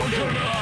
Organa!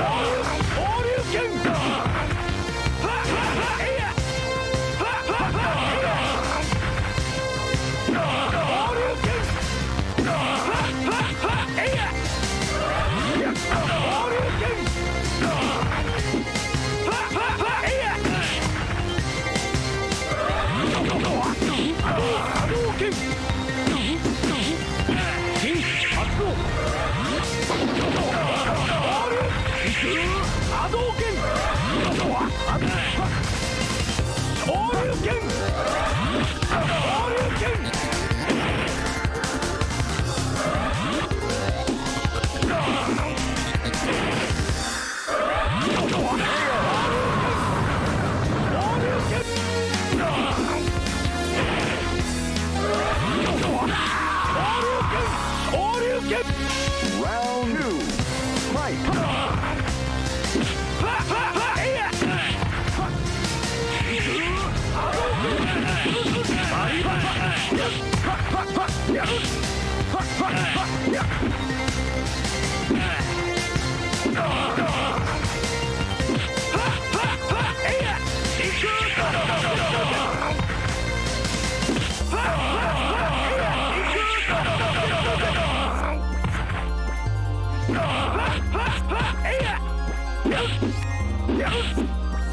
Oh!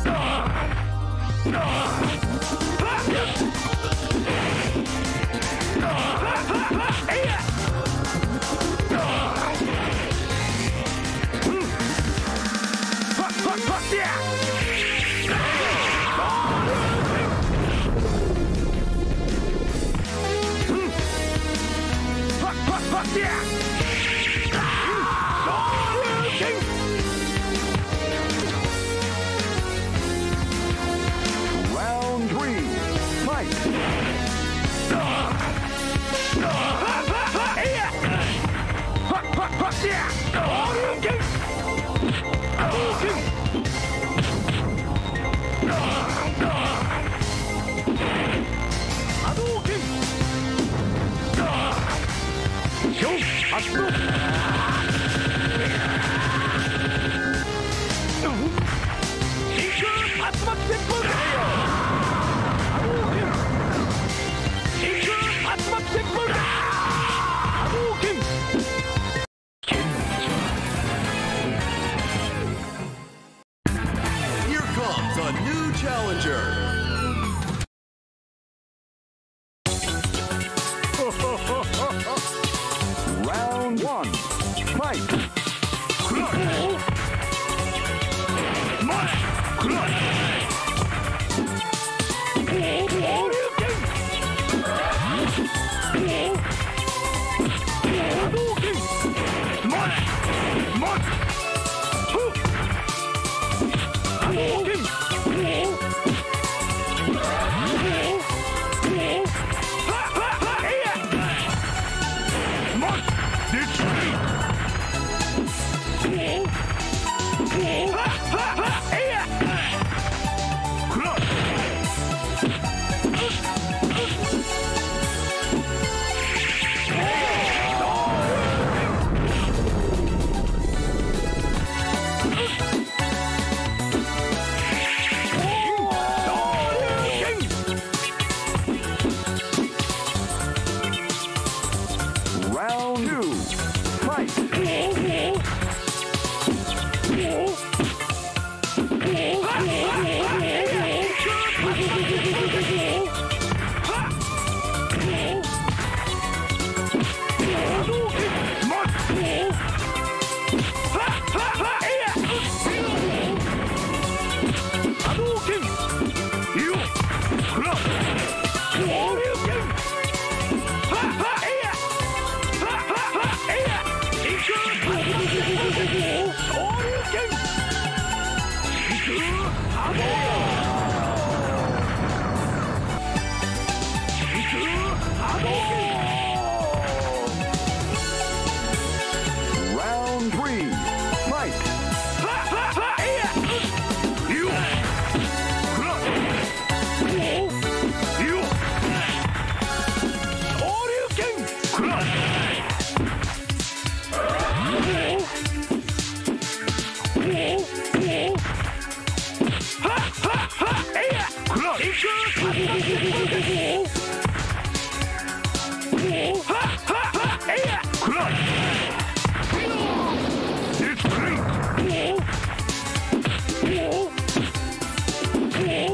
No! No!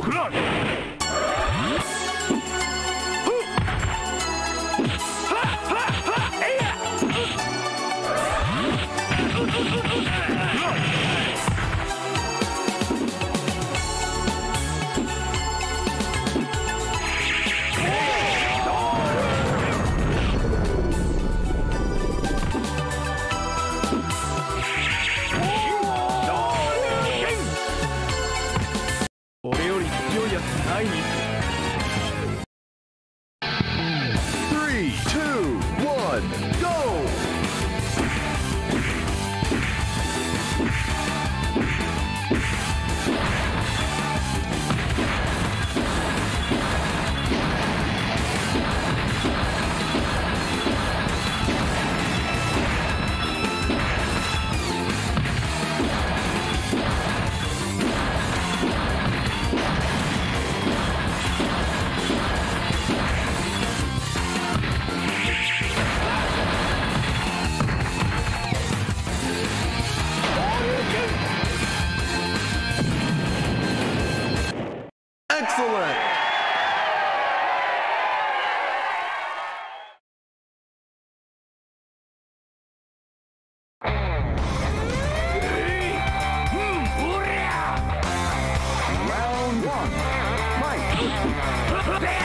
Ukraine! Bam!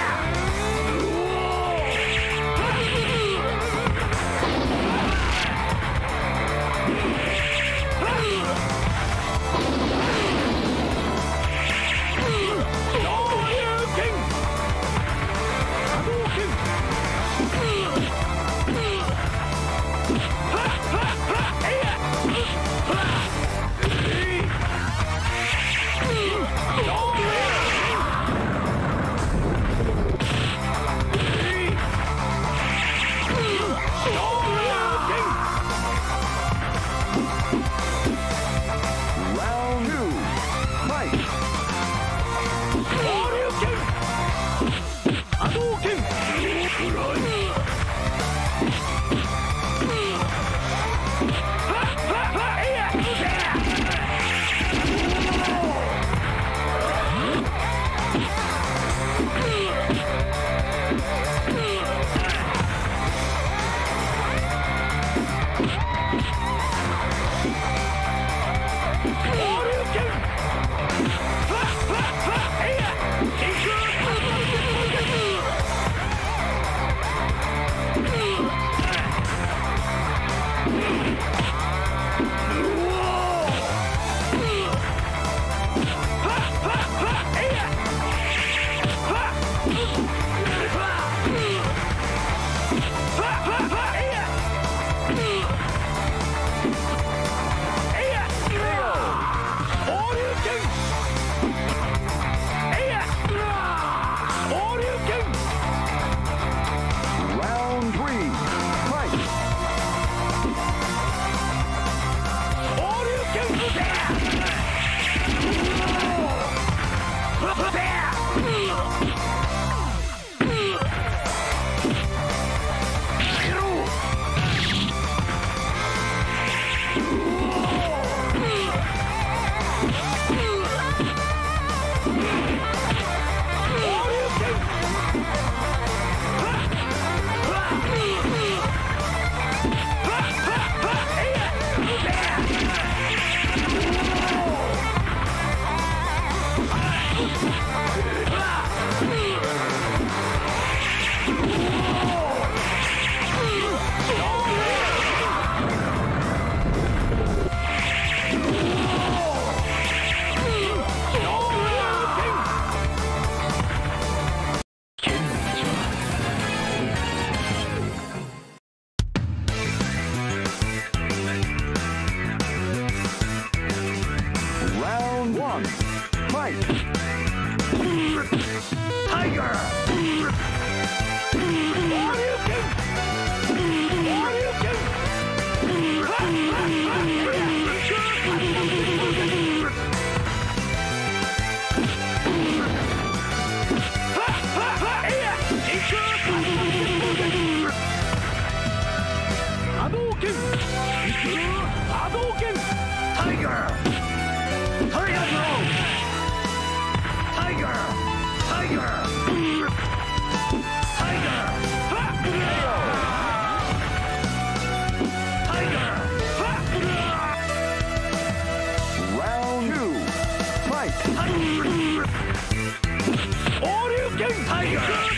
Yeah.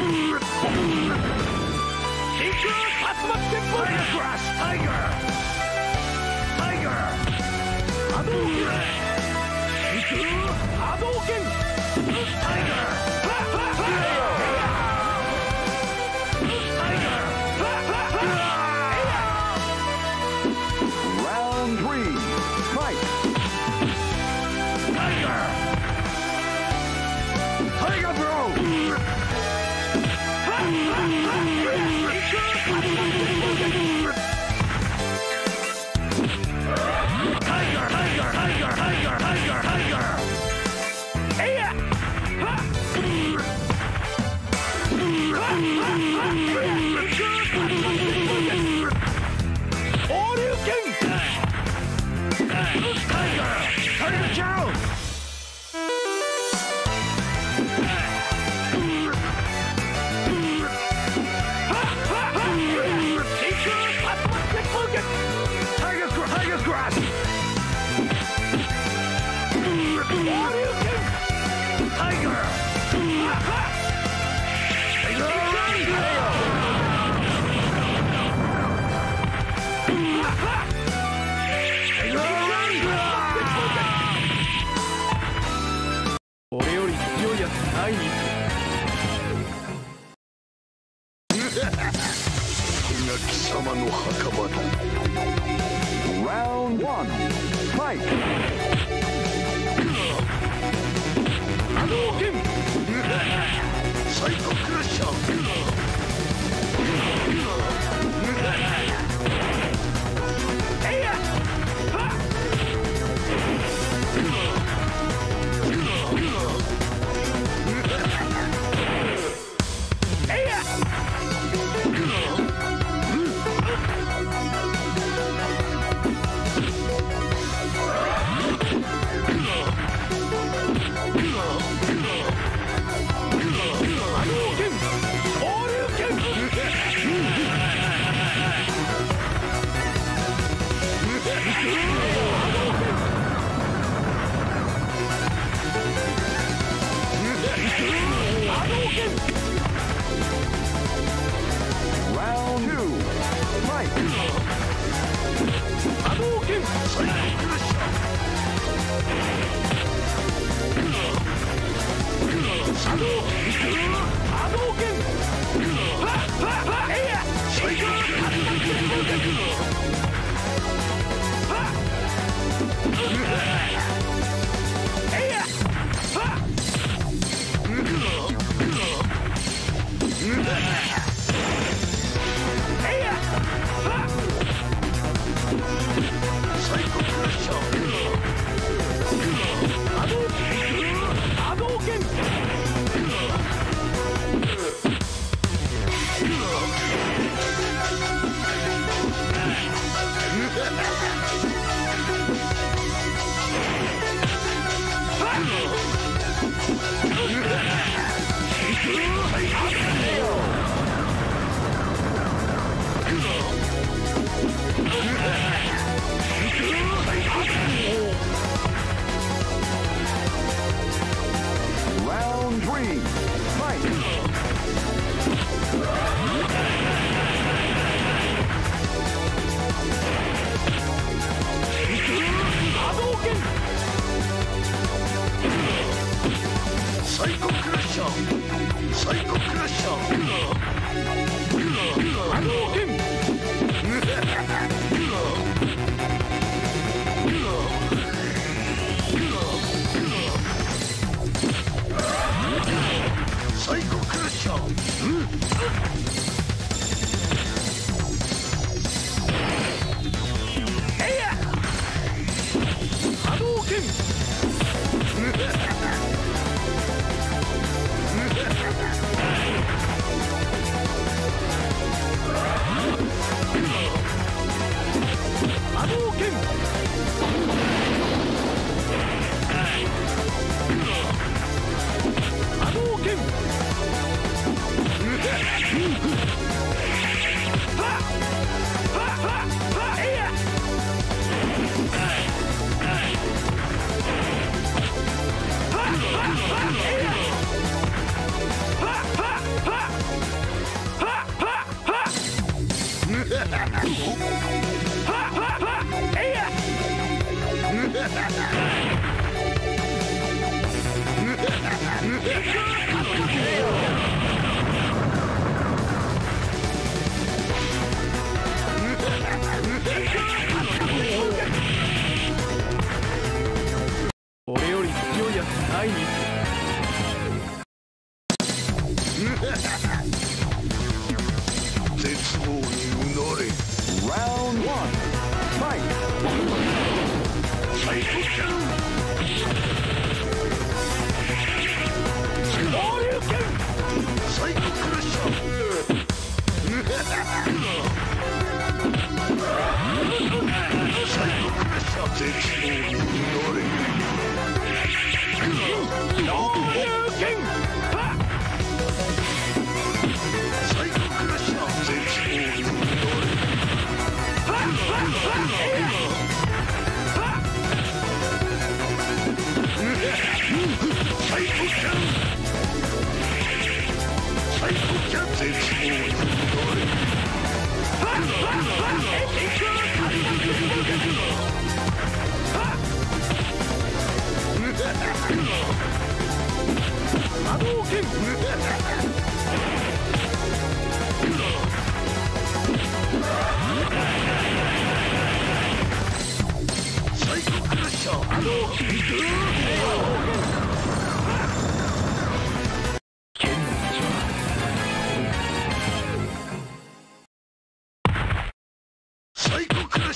Teacher, that's what grass tiger! Tiger! Hadouken! Teacher, Hadouken! Ah! 貴様の墓場だ Round 1 Fight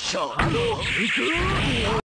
あの